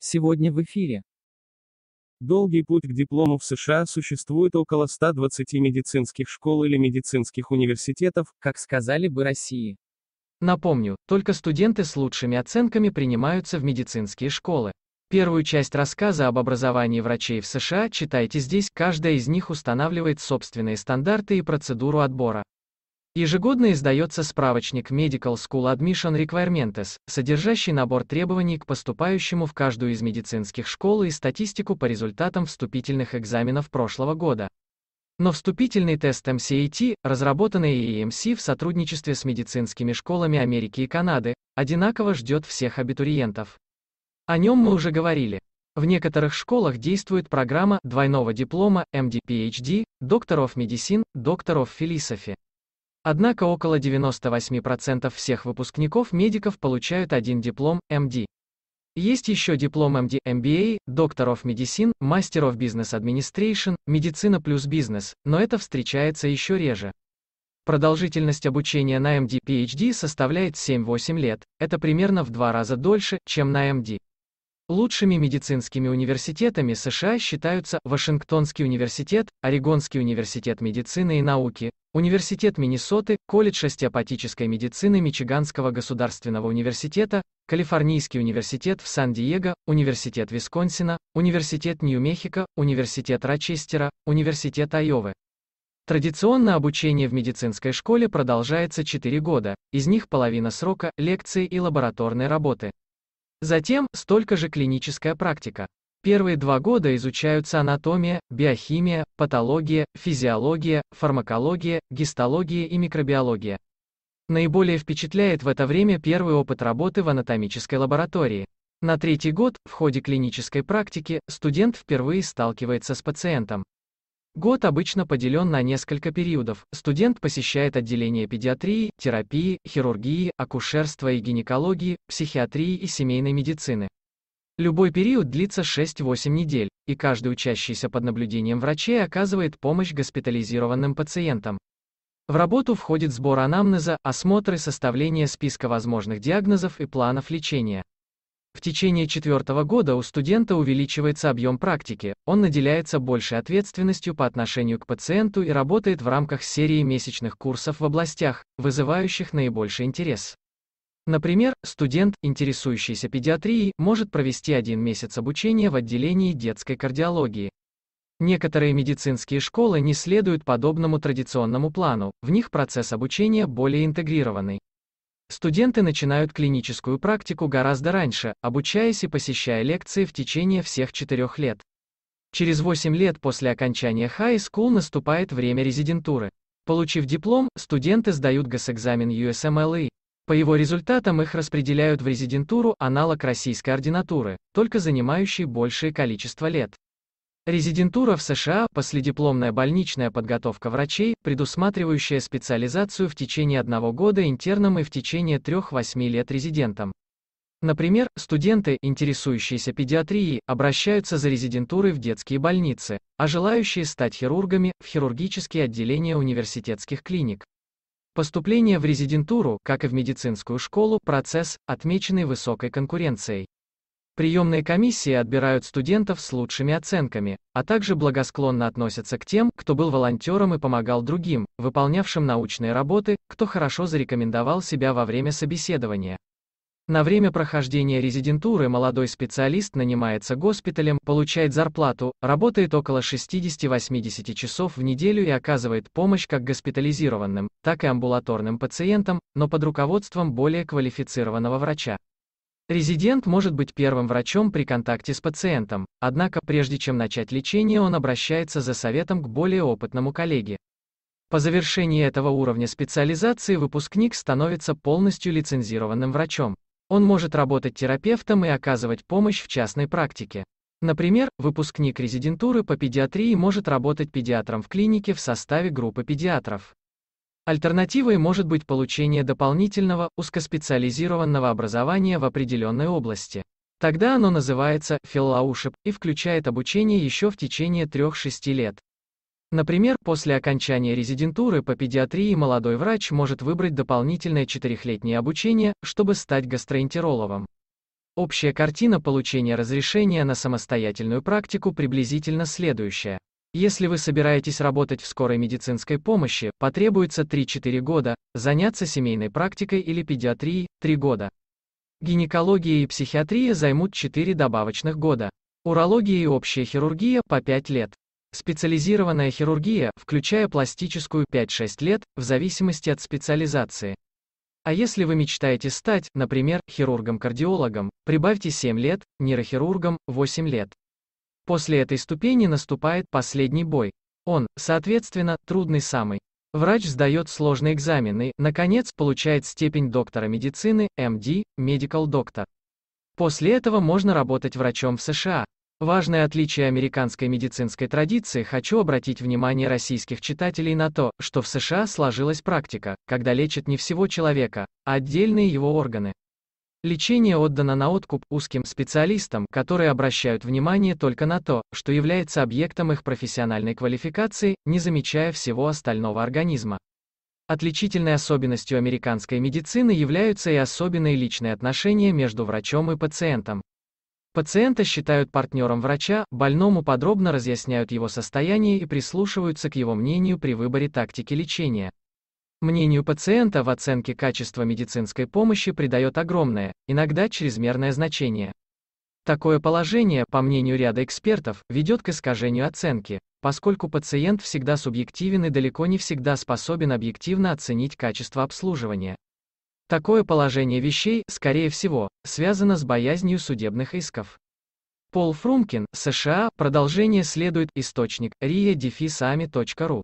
Сегодня в эфире. Долгий путь к диплому в США существует около 120 медицинских школ или медицинских университетов, как сказали бы России. Напомню, только студенты с лучшими оценками принимаются в медицинские школы. Первую часть рассказа об образовании врачей в США читайте здесь, каждая из них устанавливает собственные стандарты и процедуру отбора. Ежегодно издается справочник Medical School Admission Requirements, содержащий набор требований к поступающему в каждую из медицинских школ и статистику по результатам вступительных экзаменов прошлого года. Но вступительный тест MCAT, разработанный EMC в сотрудничестве с медицинскими школами Америки и Канады, одинаково ждет всех абитуриентов. О нем мы уже говорили. В некоторых школах действует программа двойного диплома MD-PhD, Doctor of Medicine, Doctor of Philosophy. Однако около 98% всех выпускников медиков получают один диплом MD. Есть еще диплом MD, MBA, Doctor of Medicine, Master of Business Administration, медицина плюс бизнес, но это встречается еще реже. Продолжительность обучения на MD PhD составляет 7-8 лет, это примерно в два раза дольше, чем на MD. Лучшими медицинскими университетами США считаются Вашингтонский университет, Орегонский университет медицины и науки, Университет Миннесоты, колледж остеопатической медицины Мичиганского государственного университета, Калифорнийский университет в Сан-Диего, Университет Висконсина, Университет Нью-Мехико, Университет Рочестера, Университет Айовы. Традиционно обучение в медицинской школе продолжается 4 года, из них половина срока – лекции и лабораторные работы. Затем, столько же клиническая практика. Первые два года изучаются анатомия, биохимия, патология, физиология, фармакология, гистология и микробиология. Наиболее впечатляет в это время первый опыт работы в анатомической лаборатории. На третий год, в ходе клинической практики, студент впервые сталкивается с пациентом. Год обычно поделен на несколько периодов. Студент посещает отделение педиатрии, терапии, хирургии, акушерства и гинекологии, психиатрии и семейной медицины. Любой период длится 6-8 недель, и каждый учащийся под наблюдением врачей оказывает помощь госпитализированным пациентам. В работу входит сбор анамнеза, осмотр и составление списка возможных диагнозов и планов лечения. В течение четвертого года у студента увеличивается объем практики, он наделяется большей ответственностью по отношению к пациенту и работает в рамках серии месячных курсов в областях, вызывающих наибольший интерес. Например, студент, интересующийся педиатрией, может провести один месяц обучения в отделении детской кардиологии. Некоторые медицинские школы не следуют подобному традиционному плану, в них процесс обучения более интегрированный. Студенты начинают клиническую практику гораздо раньше, обучаясь и посещая лекции в течение всех четырех лет. Через 8 лет после окончания high school наступает время резидентуры. Получив диплом, студенты сдают госэкзамен USMLE. По его результатам их распределяют в резидентуру, аналог российской ординатуры, только занимающий большее количество лет. Резидентура в США – последипломная больничная подготовка врачей, предусматривающая специализацию в течение одного года интерном и в течение 3-8 лет резидентом. Например, студенты, интересующиеся педиатрией, обращаются за резидентурой в детские больницы, а желающие стать хирургами – в хирургические отделения университетских клиник. Поступление в резидентуру, как и в медицинскую школу, процесс, отмеченный высокой конкуренцией. Приемные комиссии отбирают студентов с лучшими оценками, а также благосклонно относятся к тем, кто был волонтером и помогал другим, выполнявшим научные работы, кто хорошо зарекомендовал себя во время собеседования. На время прохождения резидентуры молодой специалист нанимается госпиталем, получает зарплату, работает около 60-80 часов в неделю и оказывает помощь как госпитализированным, так и амбулаторным пациентам, но под руководством более квалифицированного врача. Резидент может быть первым врачом при контакте с пациентом, однако прежде чем начать лечение он обращается за советом к более опытному коллеге. По завершении этого уровня специализации выпускник становится полностью лицензированным врачом. Он может работать терапевтом и оказывать помощь в частной практике. Например, выпускник резидентуры по педиатрии может работать педиатром в клинике в составе группы педиатров. Альтернативой может быть получение дополнительного, узкоспециализированного образования в определенной области. Тогда оно называется филлоушип и включает обучение еще в течение 3-6 лет. Например, после окончания резидентуры по педиатрии молодой врач может выбрать дополнительное четырехлетнее обучение, чтобы стать гастроэнтерологом. Общая картина получения разрешения на самостоятельную практику приблизительно следующая. Если вы собираетесь работать в скорой медицинской помощи, потребуется 3-4 года, заняться семейной практикой или педиатрией – 3 года. Гинекология и психиатрия займут 4 добавочных года. Урология и общая хирургия по 5 лет. Специализированная хирургия, включая пластическую 5-6 лет, в зависимости от специализации. А если вы мечтаете стать, например, хирургом-кардиологом, прибавьте 7 лет, нейрохирургом – 8 лет. После этой ступени наступает последний бой. Он, соответственно, трудный самый. Врач сдает сложный экзамен и, наконец, получает степень доктора медицины, MD, Medical Doctor. После этого можно работать врачом в США. Важное отличие американской медицинской традиции хочу обратить внимание российских читателей на то, что в США сложилась практика, когда лечат не всего человека, а отдельные его органы. Лечение отдано на откуп узким специалистам, которые обращают внимание только на то, что является объектом их профессиональной квалификации, не замечая всего остального организма. Отличительной особенностью американской медицины являются и особенные личные отношения между врачом и пациентом. Пациента считают партнером врача, больному подробно разъясняют его состояние и прислушиваются к его мнению при выборе тактики лечения. Мнению пациента в оценке качества медицинской помощи придает огромное, иногда чрезмерное значение. Такое положение, по мнению ряда экспертов, ведет к искажению оценки, поскольку пациент всегда субъективен и далеко не всегда способен объективно оценить качество обслуживания. Такое положение вещей, скорее всего, связано с боязнью судебных исков. Пол Фрумкин, США, продолжение следует источник, ria-ami.ru.